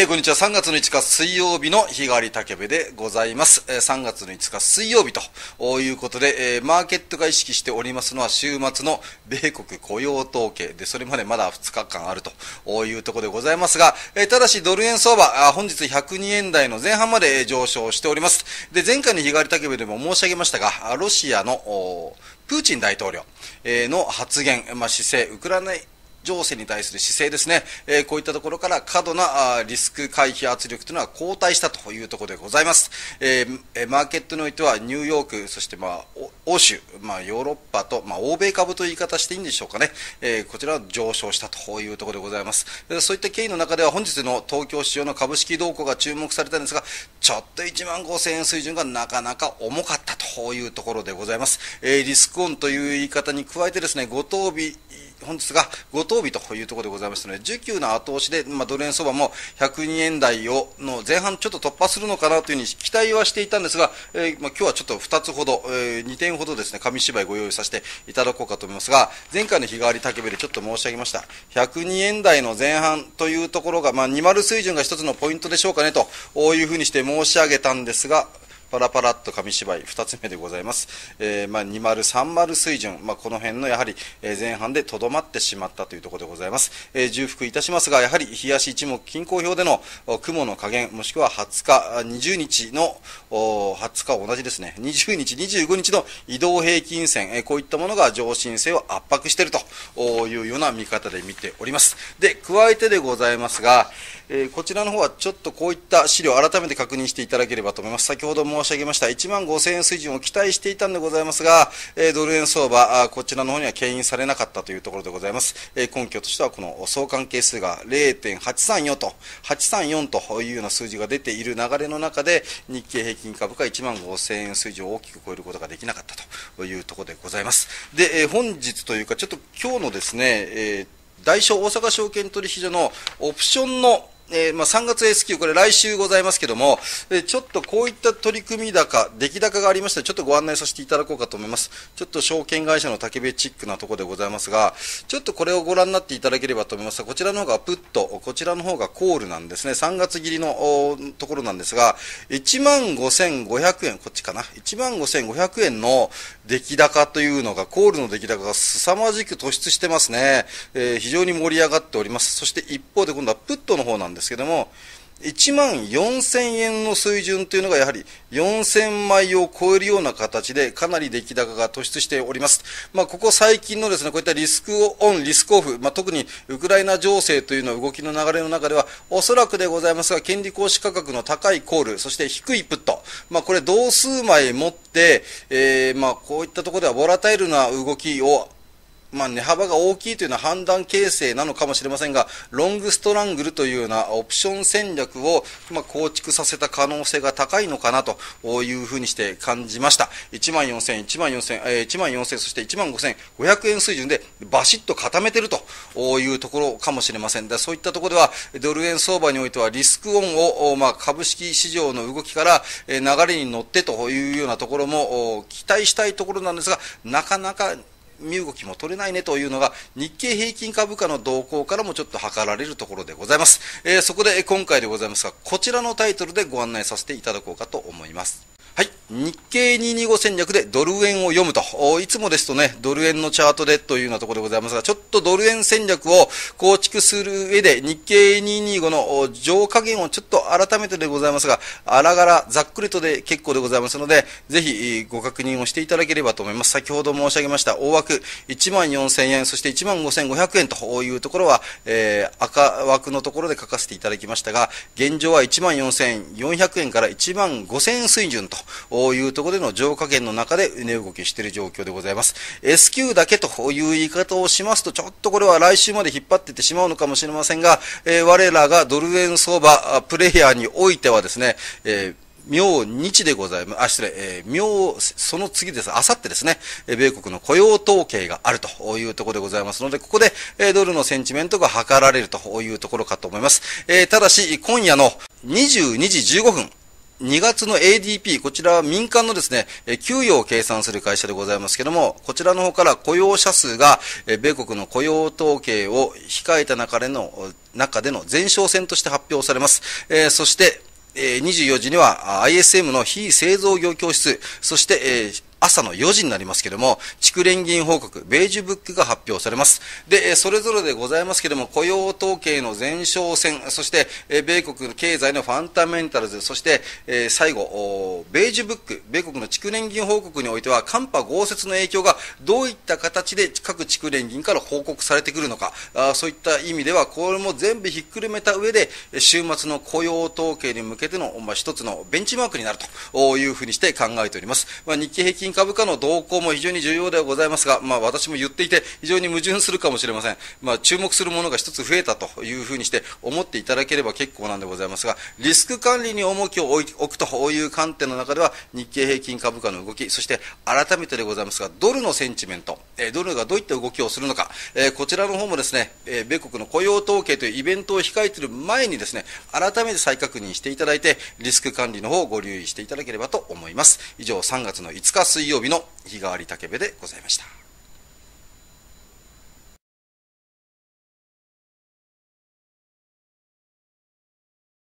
えー、こんにちは。3月の5日水曜日の日替わり竹部でございます。えー、3月の5日水曜日ということで、えー、マーケットが意識しておりますのは週末の米国雇用統計で、それまでまだ2日間あるというところでございますが、えー、ただしドル円相場、本日102円台の前半まで上昇しております。で、前回の日替わり竹部でも申し上げましたが、ロシアのプーチン大統領の発言、まあ、姿勢、ウクライナ情勢に対する姿勢ですね、えー、こういったところから過度なあリスク回避圧力というのは後退したというところでございます。えー、マーケットにおいてはニューヨーク、そしてまあ欧州、まあ、ヨーロッパと、まあ、欧米株という言い方していいんでしょうかね、えー、こちらは上昇したというところでございます。そういった経緯の中では本日の東京市場の株式動向が注目されたんですが、ちょっと1万5000円水準がなかなか重かったというところでございます。えー、リスクオンという言い方に加えてですね、ご当日本日が5等日というところでございますので、19の後押しで、まあ、ドル円相場も102円台をの前半ちょっと突破するのかなというふうに期待はしていたんですが、えー、まあ、今日はちょっと2つほど、えー、2点ほどですね、紙芝居ご用意させていただこうかと思いますが、前回の日替わり竹部でちょっと申し上げました、102円台の前半というところが、まあ、20水準が一つのポイントでしょうかねというふうにして申し上げたんですが、パラパラっと紙芝居2つ目でございます。えー、まあ、20、30水準、まあ、この辺のやはり前半でとどまってしまったというところでございます。えー、重複いたしますが、やはり日足一目均衡表での雲の加減、もしくは20日、20日の、20日同じですね。20日、25日の移動平均線、えー、こういったものが上進性を圧迫しているというような見方で見ております。で、加えてでございますが、えー、こちらの方はちょっとこういった資料を、改めて確認していただければと思います。先ほど申し上げました1万5000円水準を期待していたんでございますが、えー、ドル円相場あ、こちらの方には牽引されなかったというところでございます。えー、根拠としてはこの相関係数が0.834と、834というような数字が出ている流れの中で、日経平均株価1万5000円水準を大きく超えることができなかったというところでございます。で、えー、本日というか、ちょっと今日のですね、えー、大小大阪証券取引所のオプションのえー、まあ、3月 S q これ来週ございますけども、えー、ちょっとこういった取り組み高、出来高がありましたちょっとご案内させていただこうかと思います。ちょっと証券会社の竹部チックなところでございますが、ちょっとこれをご覧になっていただければと思いますが、こちらの方がプット、こちらの方がコールなんですね。3月切りのところなんですが、15,500円、こっちかな。15,500円の出来高というのが、コールの出来高が凄まじく突出してますね。えー、非常に盛り上がっております。そして一方で今度はプットの方なんですですけども、1万4000円の水準というのがやはり4000枚を超えるような形でかなり出来高が突出しております。まあ、ここ最近のですね、こういったリスクオン、リスクオフ、まあ、特にウクライナ情勢というの動きの流れの中では、おそらくでございますが、権利行使価格の高いコール、そして低いプット、まあ、これ同数枚持って、えー、まあ、こういったところではボラタイルな動きをまあ、値幅が大きいというのは判断形成なのかもしれませんが、ロングストラングルというようなオプション戦略を、まあ、構築させた可能性が高いのかなというふうにして感じました。1万4000、1万4000、えー、1万4000、そして1万5500円水準でバシッと固めているというところかもしれません。でそういったところでは、ドル円相場においてはリスクオンを、まあ、株式市場の動きから流れに乗ってというようなところも期待したいところなんですが、なかなか身動きも取れないねというのが日経平均株価の動向からもちょっと測られるところでございます。えー、そこで今回でございますが、こちらのタイトルでご案内させていただこうかと思います。はい。日経225戦略でドル円を読むと。いつもですとね、ドル円のチャートでというようなところでございますが、ちょっとドル円戦略を構築する上で、日経225の上下限をちょっと改めてでございますが、あらがら、ざっくりとで結構でございますので、ぜひご確認をしていただければと思います。先ほど申し上げました大枠14,000円、そして15,500円というところは、えー、赤枠のところで書かせていただきましたが、現状は14,400円から15,000円水準とういうところでの上下限の中で値動きしている状況でございます。S q だけという言い方をしますと、ちょっとこれは来週まで引っ張っていってしまうのかもしれませんが、えー、我らがドル円相場プレイヤーにおいてはですね、えー明日でございます。あ、失礼、えー、明、その次です。あさってですね、え米国の雇用統計があるというところでございますので、ここで、え、ドルのセンチメントが図られるというところかと思います。えー、ただし、今夜の22時15分、2月の ADP、こちらは民間のですね、給与を計算する会社でございますけれども、こちらの方から雇用者数が、米国の雇用統計を控えた中での、中での前哨戦として発表されます。えそして、24時には ISM の非製造業教室、そして、えー朝の4時になりますけれども、蓄連銀報告、ベージュブックが発表されます。で、それぞれでございますけれども、雇用統計の前哨戦、そして、米国経済のファンダメンタルズ、そして、最後、ベージュブック、米国の蓄連銀報告においては、寒波豪雪の影響がどういった形で各蓄連銀から報告されてくるのか、そういった意味では、これも全部ひっくるめた上で、週末の雇用統計に向けての、まあ、一つのベンチマークになるというふうにして考えております。まあ、日経平均株価の動向も非常に重要ではございますが、まあ、私も言っていて非常に矛盾するかもしれません。まあ、注目するものが1つ増えたというふうにして思っていただければ結構なんでございますが、リスク管理に重きを置くという観点の中では、日経平均株価の動き、そして改めてでございますが、ドルのセンチメント、ドルがどういった動きをするのか、えこちらの方もですね、え米国の雇用統計というイベントを控えている前にですね、改めて再確認していただいて、リスク管理の方をご留意していただければと思います。以上、3月の5日水曜日の日替わり竹部でございました。